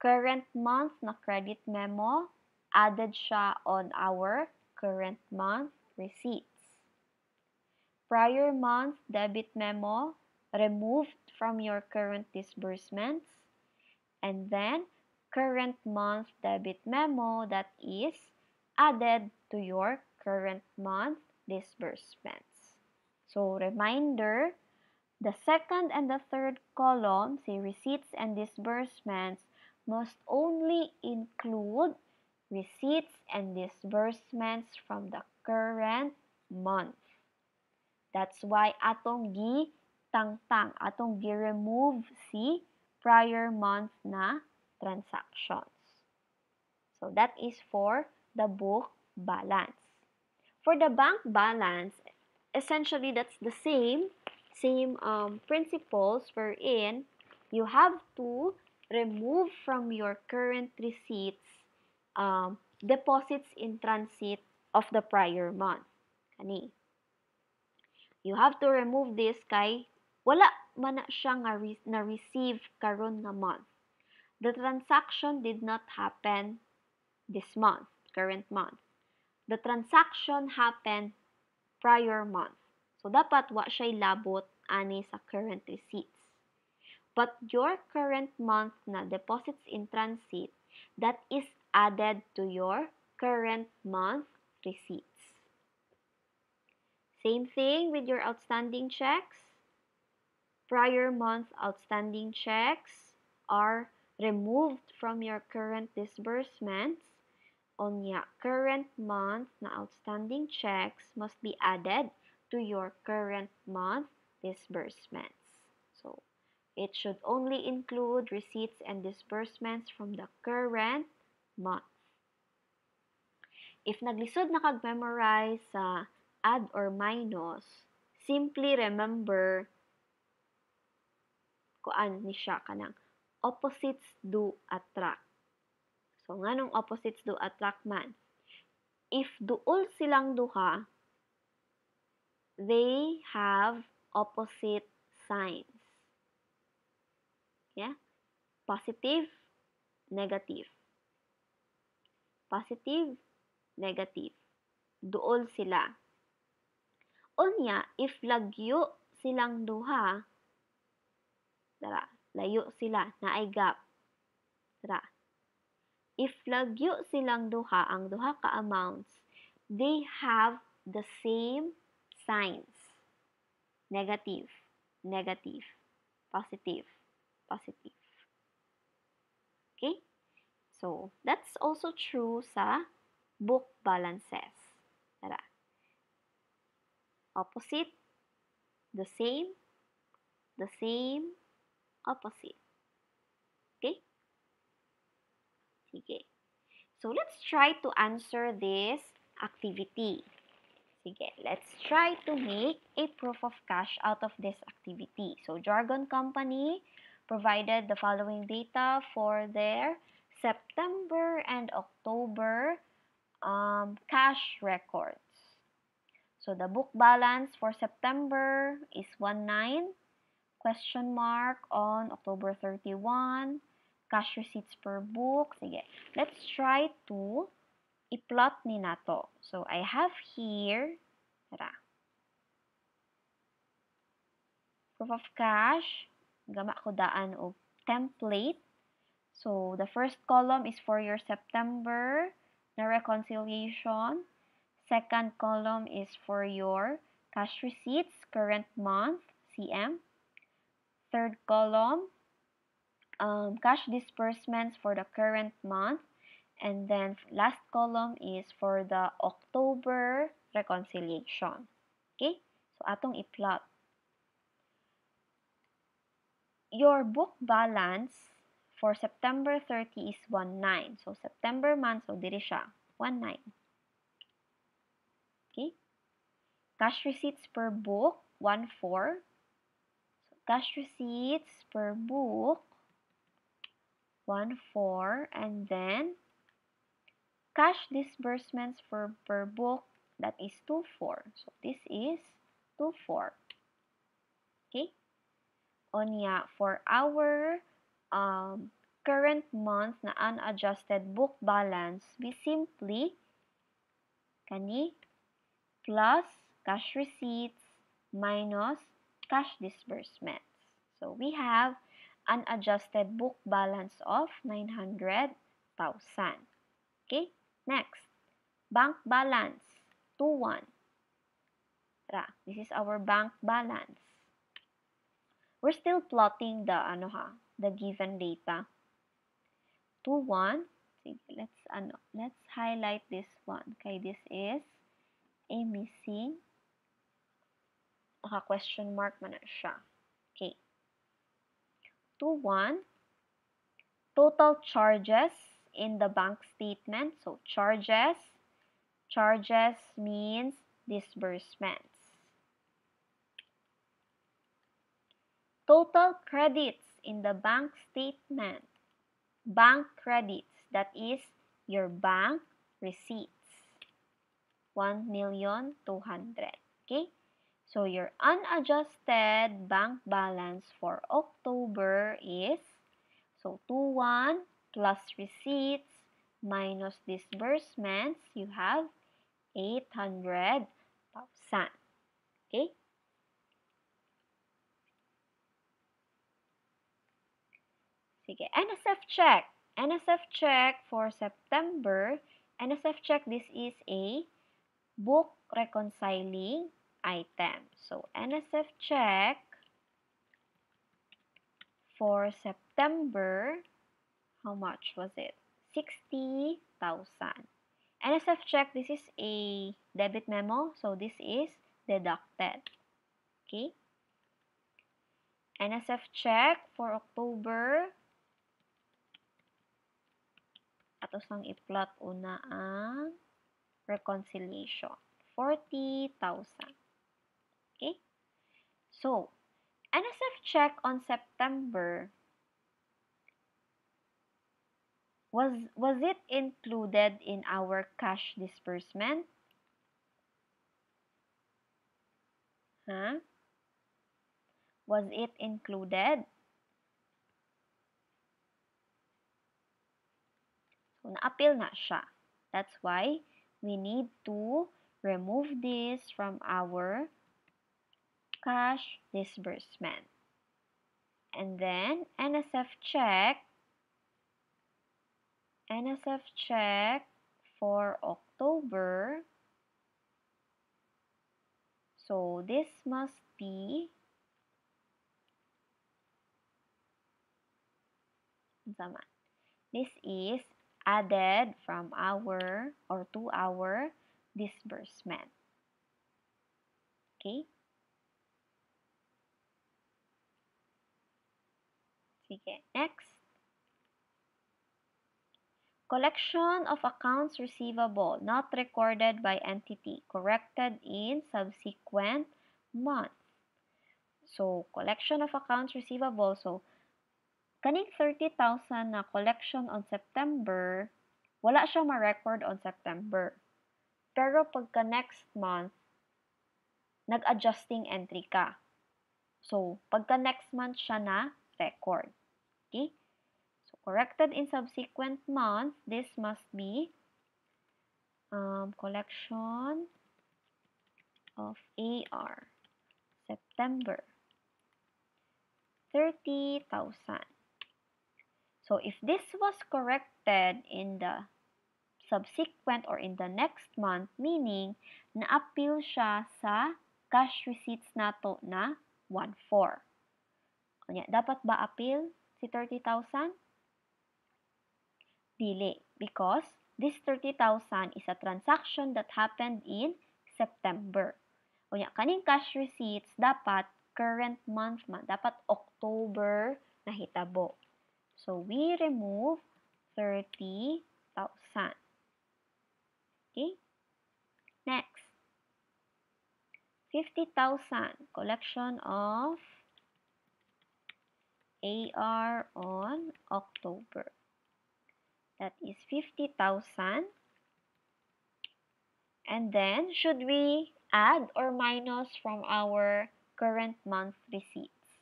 Current month na credit memo, added siya on our current month receipts. Prior month debit memo removed from your current disbursements. And then current month debit memo that is added to your current month disbursements. So reminder, the second and the third column, say receipts and disbursements, must only include receipts and disbursements from the current month. That's why atong gi tangtang, atong gi remove si prior month na transactions. So that is for the book balance. For the bank balance, essentially that's the same same um, principles wherein you have to remove from your current receipts um, deposits in transit of the prior month. Kani. You have to remove this kay wala man na siya nga re- na-receive karon nga month. The transaction did not happen this month, current month. The transaction happened prior month. So dapat wa siya labot ani sa current receipts. But your current month na deposits in transit, that is added to your current month receipts. Same thing with your outstanding checks. Prior month outstanding checks are removed from your current disbursements. On your current month na outstanding checks must be added to your current month disbursements. So, it should only include receipts and disbursements from the current month. If naglisod na kag-memorize sa add or minus, simply remember kuan ni siya kanang opposites do attract. So, nganong opposites do attract man? If duol silang duha, they have opposite signs. Yeah? Positive, negative. Positive, negative. Duol sila. Unya, if lagyo silang duha, Tara, layo sila, naay gap. Tara. If lagyo silang duha, ang duha ka amounts, they have the same signs. Negative, negative, positive, positive. Okay? So, that's also true sa book balances. Tara. Opposite, the same, the same, opposite. Sige. So, let's try to answer this activity. Sige, let's try to make a proof of cash out of this activity. So, Jargon Company provided the following data for their September and October um, cash records. So, the book balance for September is 19, question mark on October 31, cash receipts per book. Sige, let's try to i-plot ni nato. So, I have here, tara, proof of cash, gama ko daan o template. So, the first column is for your September na reconciliation. Second column is for your cash receipts, current month, CM. Third column, um, cash disbursements for the current month. And then last column is for the October reconciliation. Okay? So, atong i-plot. Your book balance for September 30 is 19. So, September month, so diri siya, 19. Okay? Cash receipts per book, 14. So, cash receipts per book, 14. And then, cash disbursements for per book that is 2, 4. so this is 2, 4. okay onya for our um, current month na unadjusted book balance we simply kani plus cash receipts minus cash disbursements so we have unadjusted book balance of 900,000 okay Next, bank balance, 2-1. This is our bank balance. We're still plotting the, ano ha, the given data. 2-1. let's, ano, let's highlight this one. Okay, this is a missing naka-question mark man siya. Okay. 2-1. Total charges in the bank statement. So charges, charges means disbursements. Total credits in the bank statement. Bank credits, that is your bank receipts. 1,200,000. Okay? So your unadjusted bank balance for October is so 21 plus receipts minus disbursements, you have 800,000. Okay? Sige, NSF check. NSF check for September. NSF check, this is a book reconciling item. So, NSF check for September how much was it? 60,000. NSF check, this is a debit memo, so this is deducted. Okay? NSF check for October. Atos lang i-plot una ang reconciliation. 40,000. Okay? So, NSF check on September Was, was it included in our cash disbursement? Huh? Was it included? So, na-appeal na siya. That's why we need to remove this from our cash disbursement. And then, NSF check. NSF check for October. So, this must be This is added from our or to our disbursement. Okay? Sige, next. Collection of accounts receivable not recorded by entity, corrected in subsequent month. So, collection of accounts receivable. So, kaning 30,000 na collection on September, wala siya ma-record on September. Pero pagka next month, nag-adjusting entry ka. So, pagka next month siya na record. Okay? So, corrected in subsequent month, this must be um, collection of AR, September, 30,000. So, if this was corrected in the subsequent or in the next month, meaning na-appeal siya sa cash receipts nato na 1.4. Kanya, dapat ba appeal si 30,000? Dili, because this 30,000 is a transaction that happened in September. Kanya, kaning cash receipts, dapat current month man, dapat October na hitabo. So, we remove 30,000. Okay? Next. 50,000 collection of AR on October. That is 50,000. And then, should we add or minus from our current month receipts?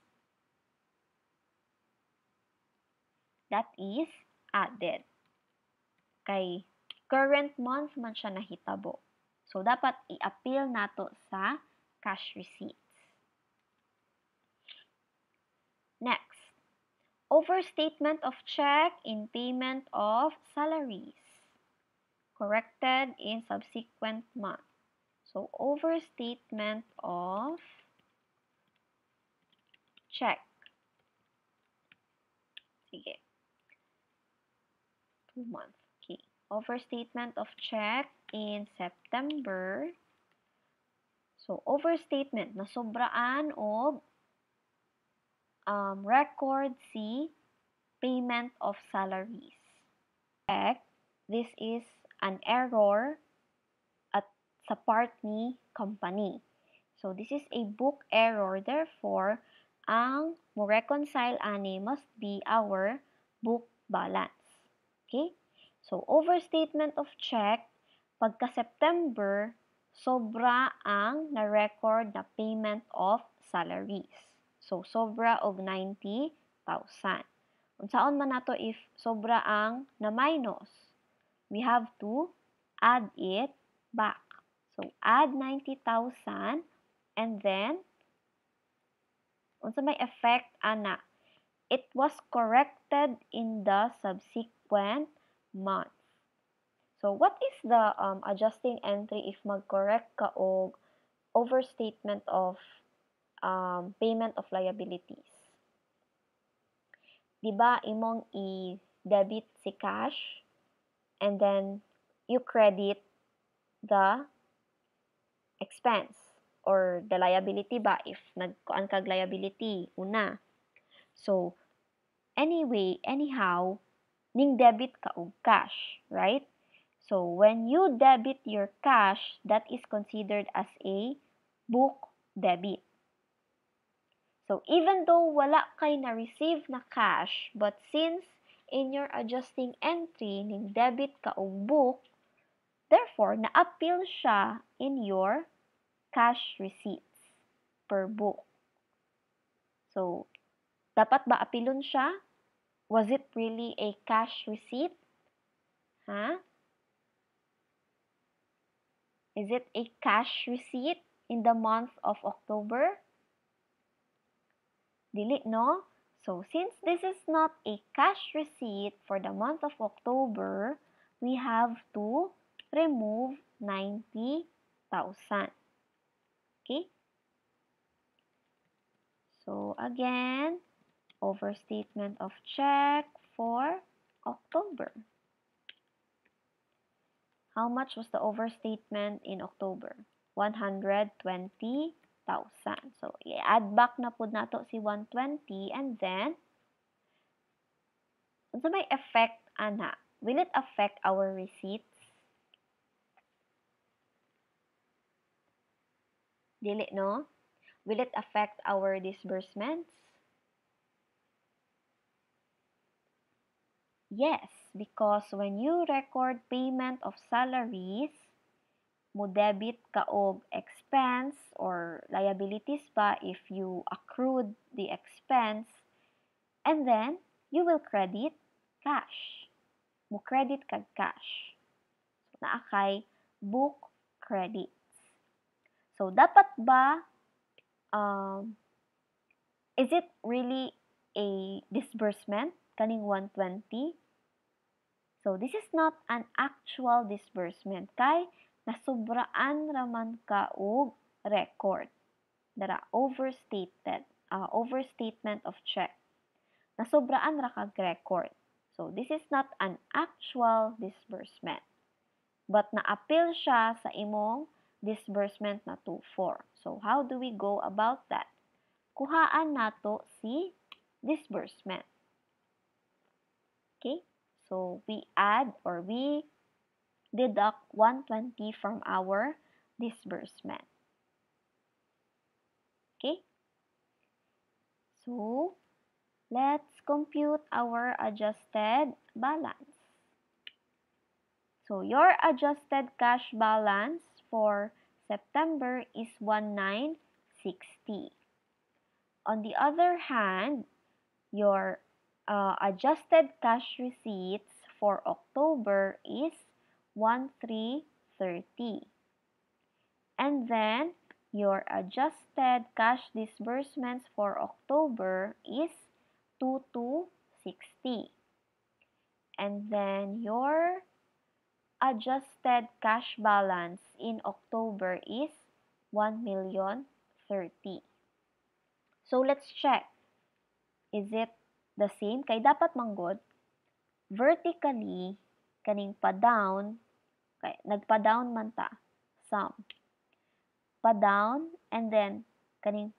That is added. Kay current month man siya nahitabo. So, dapat i-appeal nato sa cash receipts. Next, overstatement of check in payment of salaries. Corrected in subsequent month. So, overstatement of check. Sige. Two months. Okay. Overstatement of check in September So, overstatement, nasobraan o um, record C, payment of salaries. Check, this is an error at sa part ni company. So, this is a book error. Therefore, ang mo reconcile ani must be our book balance. Okay? So, overstatement of check, pagka September, sobra ang na-record na payment of salaries. So, sobra og 90,000. Unsaon man nato if sobra ang na-minus? We have to add it back. So, add 90,000 and then unsa may effect ana? It was corrected in the subsequent month. So, what is the um, adjusting entry if mag-correct ka og overstatement of um, payment of liabilities? Di ba imong i-debit si cash and then you credit the expense or the liability ba if nagkuan kag liability una. So, anyway, anyhow, ning debit ka og cash, right? So, when you debit your cash, that is considered as a book debit. So, even though wala kay na-receive na cash, but since in your adjusting entry, ning debit ka og book, therefore, na-appeal siya in your cash receipts per book. So, dapat ba apilon siya? Was it really a cash receipt? Ha? Huh? Is it a cash receipt in the month of October? Dili, no? So since this is not a cash receipt for the month of October, we have to remove 90,000. Okay? So again, overstatement of check for October. How much was the overstatement in October? 120,000. So, i-add back na po nato si 120 and then, unsa may effect ana? Will it affect our receipts? Dili, no? Will it affect our disbursements? Yes, because when you record payment of salaries, mo debit ka og expense or liabilities pa if you accrued the expense and then you will credit cash. Mo credit kag cash. So, naa kay book credits. So dapat ba um, is it really a disbursement kaning 120? So this is not an actual disbursement kay nasubraan raman ka og record. Dara overstated, uh, overstatement of check. Nasubraan ra kag record. So this is not an actual disbursement. But na-appeal siya sa imong disbursement na 2-4. So how do we go about that? Kuhaan nato si disbursement. Okay? So we add or we deduct 120 from our disbursement. Okay? So, let's compute our adjusted balance. So, your adjusted cash balance for September is 1960. On the other hand, your uh, adjusted cash receipts for October is 1330. And then your adjusted cash disbursements for October is 2260. And then your adjusted cash balance in October is 1 million 30. So let's check. Is it the same? Kay dapat manggod vertically kaning pa-down kay nagpa-down man ta sum pa-down and then kaning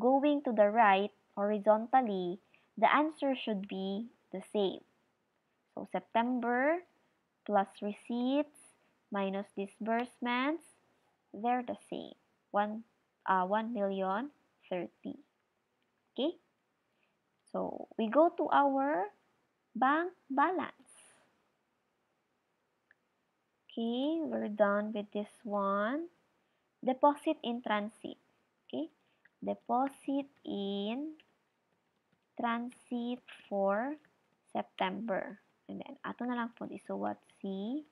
going to the right horizontally the answer should be the same. So September plus receipts minus disbursements they're the same. 1 uh, 1 million 30 okay? So we go to our bank balance Okay, we're done with this one. Deposit in transit. Okay, deposit in transit for September. And then, ato na lang po what si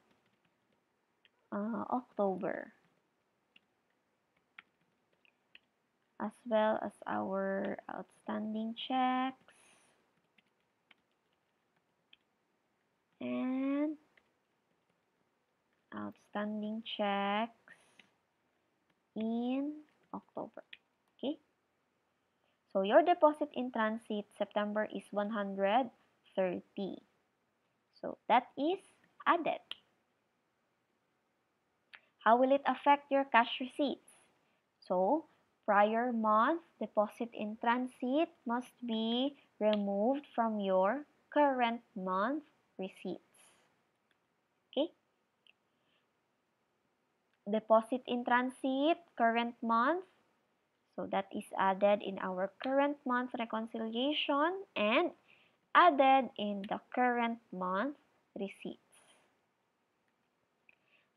uh, October. As well as our outstanding checks. And outstanding checks in October. Okay? So your deposit in transit September is 130. So that is added. How will it affect your cash receipts? So prior month deposit in transit must be removed from your current month receipts. Okay? Deposit in transit, current month. So that is added in our current month reconciliation and added in the current month receipts.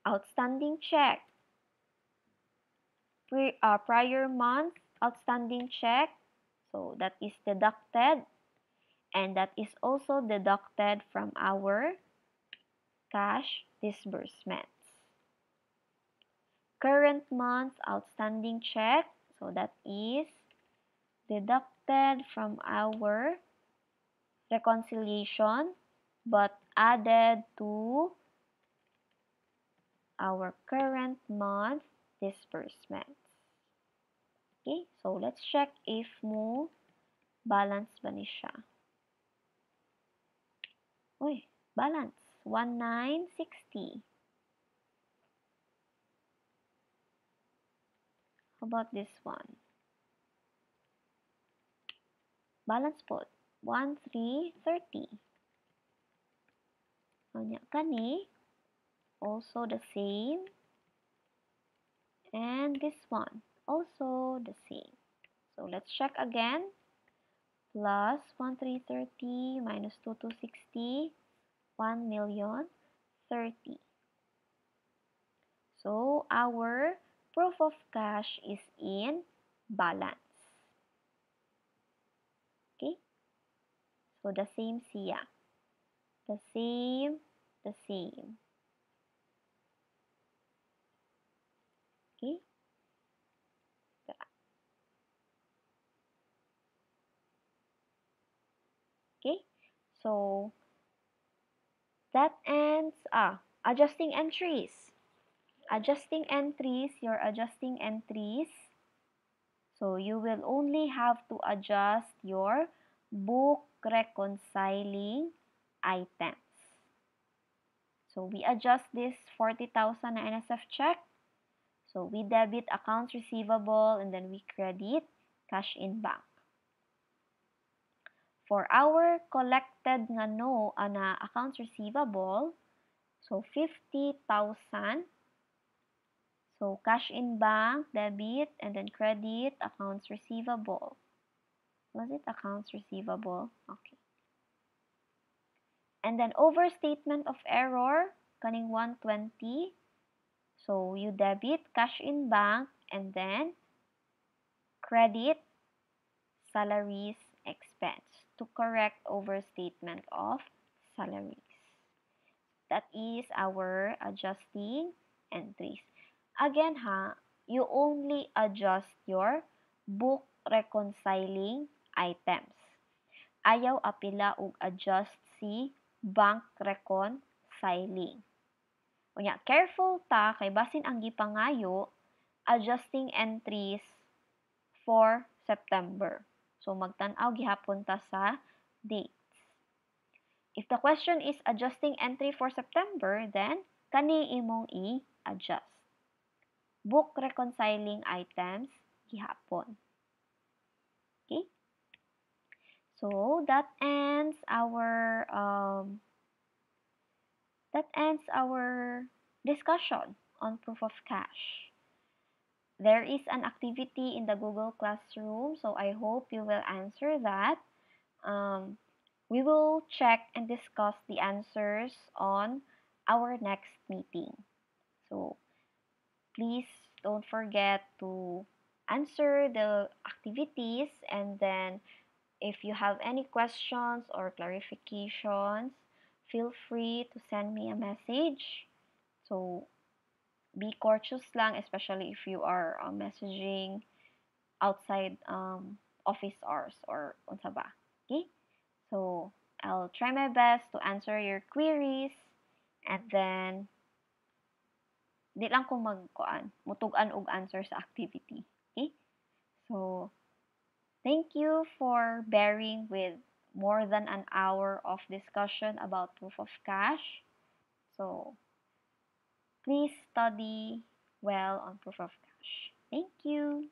Outstanding check. Pre, uh, prior month outstanding check. So that is deducted and that is also deducted from our cash disbursement current month outstanding check. So that is deducted from our reconciliation but added to our current month disbursements. Okay, so let's check if mo balance ba ni siya. Uy, balance. 1960. About this one? Balance. 1330. Anya kani eh. also the same and this one also the same. So let's check again. Plus 1330 minus 2260 1 million 30. So our proof of cash is in balance. Okay? So the same siya. The same, the same. Okay? Okay? So that ends ah adjusting entries. Adjusting entries, your adjusting entries. So you will only have to adjust your book reconciling items. So we adjust this 40,000 na NSF check. So we debit accounts receivable and then we credit cash in bank. For our collected nga no ah, ana accounts receivable, so 50,000 So cash in bank, debit, and then credit, accounts receivable. Was it accounts receivable? Okay. And then overstatement of error, kaning 120. So you debit cash in bank and then credit salaries expense to correct overstatement of salaries. That is our adjusting entries. Again ha, you only adjust your book reconciling items. Ayaw apila og adjust si bank reconciling. Unya, careful ta kay basin ang gipangayo adjusting entries for September. So magtan-aw gihapon ta sa dates. If the question is adjusting entry for September, then kani imong i-adjust book reconciling items gihapon. Okay? So that ends our um, that ends our discussion on proof of cash. There is an activity in the Google Classroom, so I hope you will answer that. Um, we will check and discuss the answers on our next meeting. So please don't forget to answer the activities and then if you have any questions or clarifications, feel free to send me a message. So, be cautious lang, especially if you are uh, messaging outside um, office hours or unsa ba. Okay? So, I'll try my best to answer your queries and then di lang ko magkuan, mutugan og answer sa activity. Okay? So, thank you for bearing with more than an hour of discussion about proof of cash. So, please study well on proof of cash. Thank you.